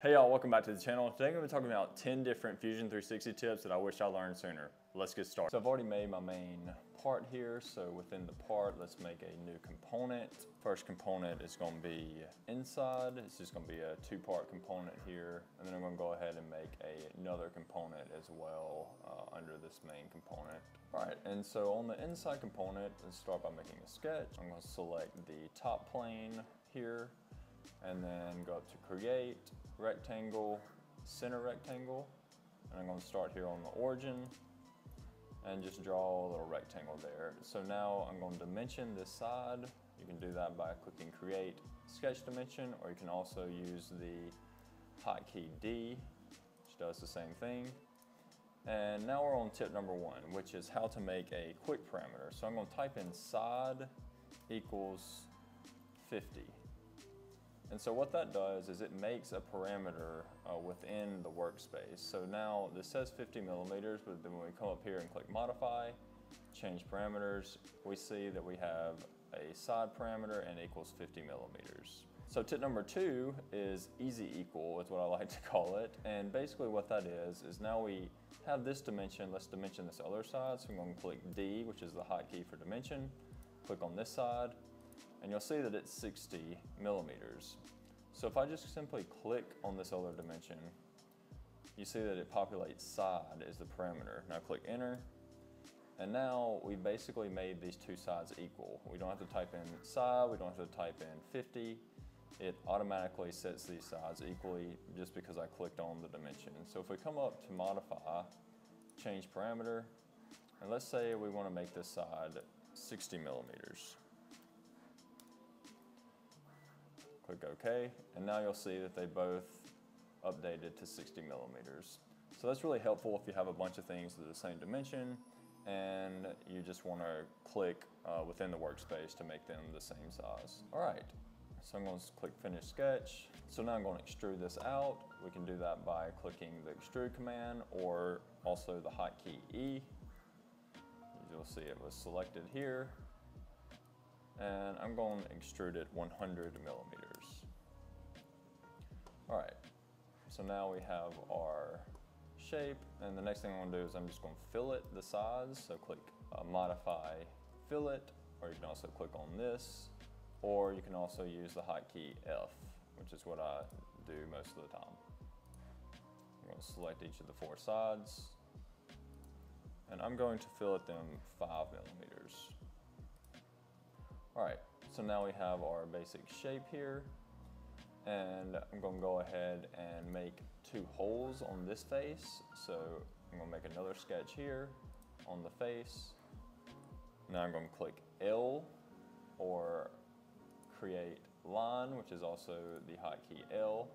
Hey y'all, welcome back to the channel. Today I'm going to be talking about 10 different Fusion 360 tips that I wish I learned sooner. Let's get started. So I've already made my main part here. So within the part, let's make a new component. First component is going to be inside. It's just going to be a two part component here. And then I'm going to go ahead and make a, another component as well uh, under this main component. All right, and so on the inside component, let's start by making a sketch. I'm going to select the top plane here and then go up to create, rectangle, center rectangle. And I'm gonna start here on the origin and just draw a little rectangle there. So now I'm going to dimension this side. You can do that by clicking create sketch dimension, or you can also use the hotkey D, which does the same thing. And now we're on tip number one, which is how to make a quick parameter. So I'm gonna type in side equals 50. And so what that does is it makes a parameter uh, within the workspace. So now this says 50 millimeters, but then when we come up here and click modify, change parameters, we see that we have a side parameter and equals 50 millimeters. So tip number two is easy equal is what I like to call it. And basically what that is, is now we have this dimension, let's dimension this other side. So I'm going to click D, which is the hotkey for dimension, click on this side, and you'll see that it's 60 millimeters. So if I just simply click on this other dimension, you see that it populates side as the parameter. Now click enter, and now we basically made these two sides equal. We don't have to type in side, we don't have to type in 50. It automatically sets these sides equally just because I clicked on the dimension. So if we come up to modify, change parameter, and let's say we want to make this side 60 millimeters. Click OK, and now you'll see that they both updated to 60 millimeters. So that's really helpful if you have a bunch of things that are the same dimension and you just want to click uh, within the workspace to make them the same size. All right, so I'm going to click Finish Sketch. So now I'm going to extrude this out. We can do that by clicking the Extrude command or also the hotkey E. You'll see it was selected here and I'm going to extrude it 100 millimeters. All right, so now we have our shape, and the next thing I'm gonna do is I'm just gonna fillet the size, so click uh, Modify Fillet, or you can also click on this, or you can also use the hotkey F, which is what I do most of the time. I'm gonna select each of the four sides, and I'm going to fillet them five millimeters. All right, so now we have our basic shape here and I'm gonna go ahead and make two holes on this face. So I'm gonna make another sketch here on the face. Now I'm gonna click L or create line, which is also the hotkey L.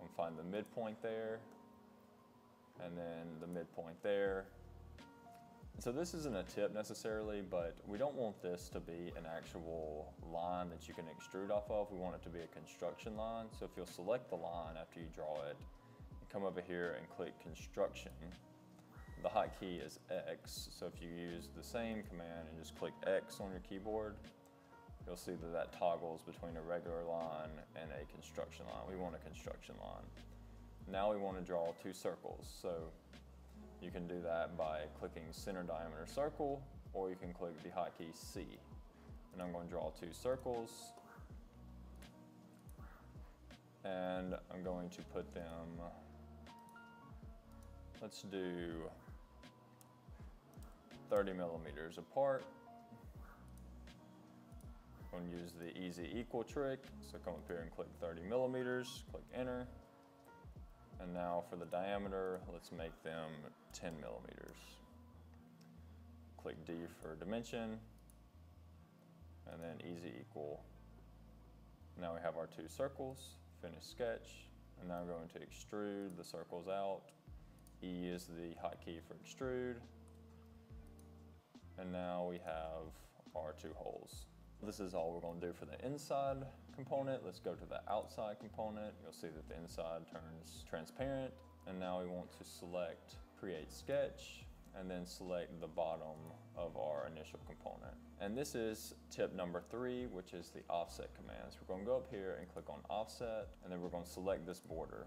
I'm gonna find the midpoint there and then the midpoint there so this isn't a tip necessarily, but we don't want this to be an actual line that you can extrude off of. We want it to be a construction line. So if you'll select the line after you draw it, come over here and click construction. The hotkey is X. So if you use the same command and just click X on your keyboard, you'll see that that toggles between a regular line and a construction line. We want a construction line. Now we want to draw two circles. So you can do that by clicking center diameter circle, or you can click the hotkey C. And I'm going to draw two circles. And I'm going to put them, let's do 30 millimeters apart. I'm going to use the easy equal trick. So come up here and click 30 millimeters, click enter. And now for the diameter, let's make them 10 millimeters. Click D for dimension, and then easy equal. Now we have our two circles, finish sketch, and now I'm going to extrude the circles out. E is the hotkey for extrude. And now we have our two holes. This is all we're going to do for the inside component. Let's go to the outside component. You'll see that the inside turns transparent. And now we want to select create sketch. and then select the bottom of our initial component. And this is tip number three, which is the offset command. So we're gonna go up here and click on offset, and then we're gonna select this border.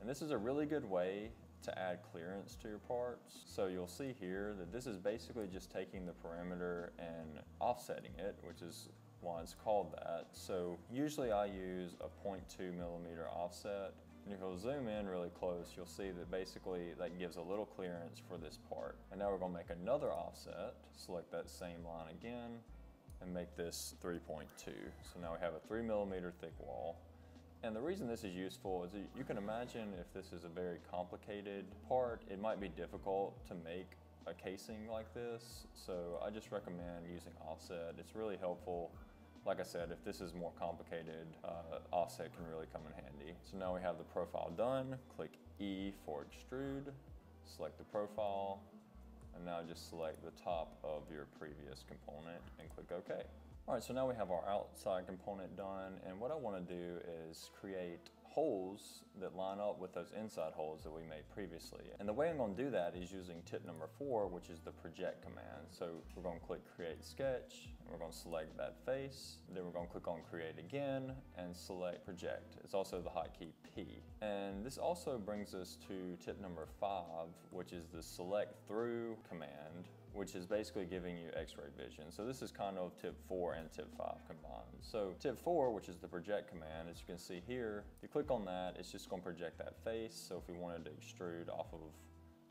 And this is a really good way to add clearance to your parts. So you'll see here that this is basically just taking the parameter and offsetting it, which is why it's called that. So usually I use a 0.2 millimeter offset. And if you'll zoom in really close, you'll see that basically that gives a little clearance for this part. And now we're gonna make another offset, select that same line again, and make this 3.2. So now we have a three millimeter thick wall. And the reason this is useful is you can imagine if this is a very complicated part, it might be difficult to make a casing like this. So I just recommend using offset. It's really helpful. Like I said, if this is more complicated, uh, offset can really come in handy. So now we have the profile done. Click E for extrude, select the profile, and now just select the top of your previous component and click OK. All right, so now we have our outside component done, and what I wanna do is create holes that line up with those inside holes that we made previously. And the way I'm gonna do that is using tip number four, which is the project command. So we're gonna click create sketch, we're gonna select that face, then we're gonna click on create again and select project. It's also the hotkey P. And this also brings us to tip number five, which is the select through command, which is basically giving you x-ray vision. So this is kind of tip four and tip five combined. So tip four, which is the project command, as you can see here, you click on that, it's just gonna project that face. So if we wanted to extrude off of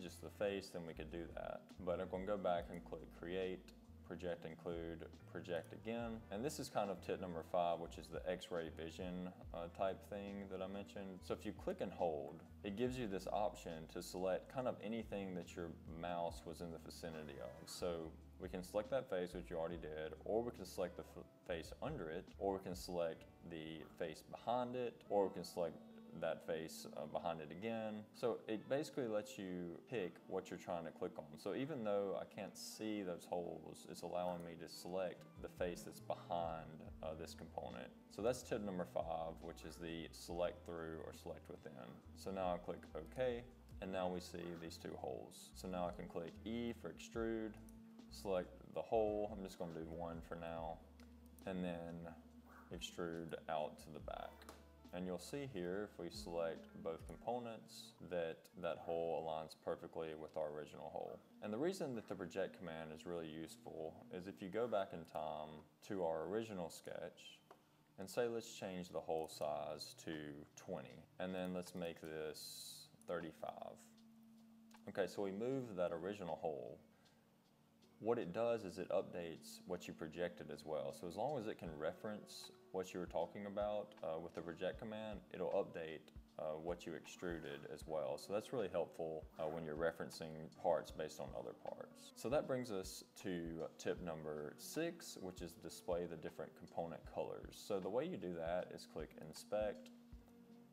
just the face, then we could do that. But I'm gonna go back and click create, project include, project again. And this is kind of tip number five, which is the x-ray vision uh, type thing that I mentioned. So if you click and hold, it gives you this option to select kind of anything that your mouse was in the vicinity of. So we can select that face, which you already did, or we can select the face under it, or we can select the face behind it, or we can select that face uh, behind it again. So it basically lets you pick what you're trying to click on. So even though I can't see those holes, it's allowing me to select the face that's behind uh, this component. So that's tip number five, which is the select through or select within. So now I click OK, and now we see these two holes. So now I can click E for extrude, select the hole, I'm just gonna do one for now, and then extrude out to the back. And you'll see here, if we select both components, that that hole aligns perfectly with our original hole. And the reason that the project command is really useful is if you go back in time to our original sketch, and say let's change the hole size to 20, and then let's make this 35. Okay, so we move that original hole. What it does is it updates what you projected as well. So as long as it can reference what you were talking about uh, with the project command, it'll update uh, what you extruded as well. So that's really helpful uh, when you're referencing parts based on other parts. So that brings us to tip number six, which is display the different component colors. So the way you do that is click inspect,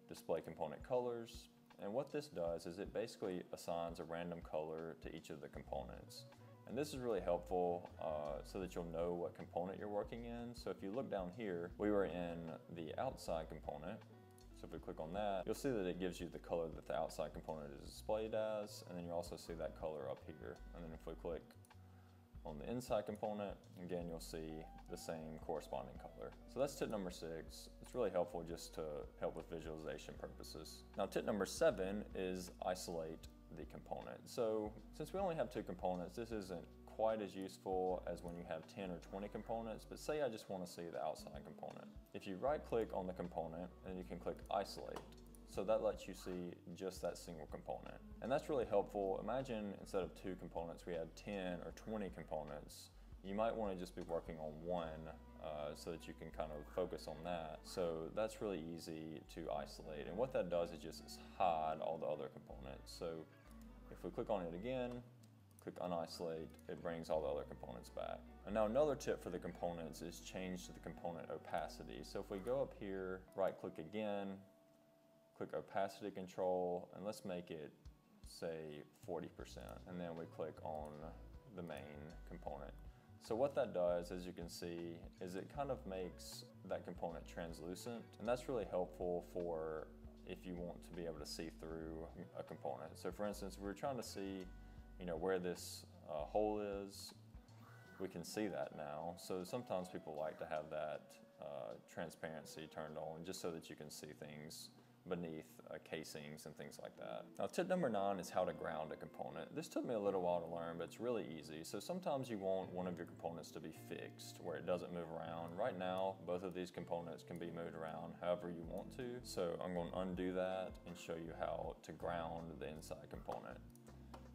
display component colors, and what this does is it basically assigns a random color to each of the components. And this is really helpful uh, so that you'll know what component you're working in. So if you look down here, we were in the outside component. So if we click on that, you'll see that it gives you the color that the outside component is displayed as, and then you also see that color up here. And then if we click on the inside component, again, you'll see the same corresponding color. So that's tip number six. It's really helpful just to help with visualization purposes. Now tip number seven is isolate the component. So since we only have two components, this isn't quite as useful as when you have 10 or 20 components, but say I just want to see the outside component. If you right click on the component, and you can click isolate. So that lets you see just that single component. And that's really helpful. Imagine instead of two components, we had 10 or 20 components. You might want to just be working on one uh, so that you can kind of focus on that. So that's really easy to isolate. And what that does is just hide all the other components. So if we click on it again, click unisolate, it brings all the other components back. And now another tip for the components is change the component opacity. So if we go up here, right click again, click opacity control, and let's make it say 40%. And then we click on the main component. So what that does, as you can see, is it kind of makes that component translucent. And that's really helpful for if you want to be able to see through a component. So for instance, if we are trying to see you know, where this uh, hole is, we can see that now. So sometimes people like to have that uh, transparency turned on just so that you can see things beneath uh, casings and things like that. Now tip number nine is how to ground a component. This took me a little while to learn, but it's really easy. So sometimes you want one of your components to be fixed where it doesn't move around. Right now, both of these components can be moved around however you want to. So I'm going to undo that and show you how to ground the inside component.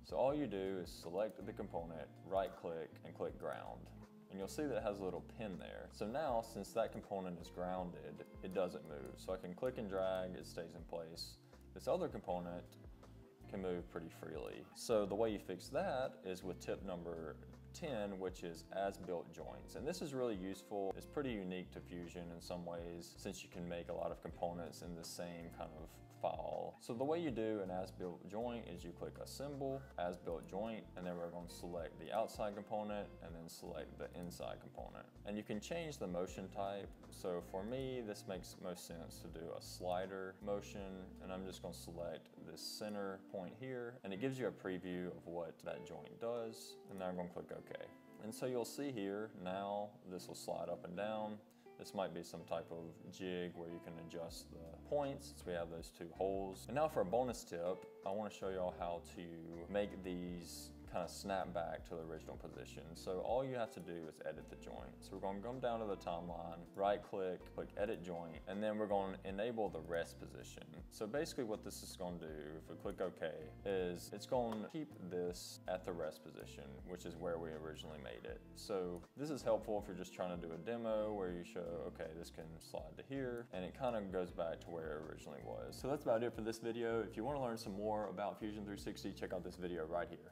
So all you do is select the component, right click, and click ground. And you'll see that it has a little pin there. So now, since that component is grounded, it doesn't move. So I can click and drag, it stays in place. This other component can move pretty freely. So the way you fix that is with tip number 10, which is as-built joints. And this is really useful. It's pretty unique to Fusion in some ways, since you can make a lot of components in the same kind of file. So the way you do an as-built joint is you click assemble, as-built joint, and then we're going to select the outside component and then select the inside component. And you can change the motion type. So for me, this makes most sense to do a slider motion, and I'm just going to select this center point here, and it gives you a preview of what that joint does, and then I'm going to click OK. And so you'll see here, now this will slide up and down. This might be some type of jig where you can adjust the points since we have those two holes. And now for a bonus tip, I want to show y'all how to make these kind of snap back to the original position. So all you have to do is edit the joint. So we're going to come down to the timeline, right click, click edit joint, and then we're going to enable the rest position. So basically what this is going to do, if we click OK, is it's going to keep this at the rest position, which is where we originally made it. So this is helpful if you're just trying to do a demo where you show, okay, this can slide to here, and it kind of goes back to where it originally was. So that's about it for this video. If you want to learn some more about Fusion 360, check out this video right here.